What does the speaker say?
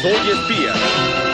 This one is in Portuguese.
Sou de espia.